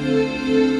Música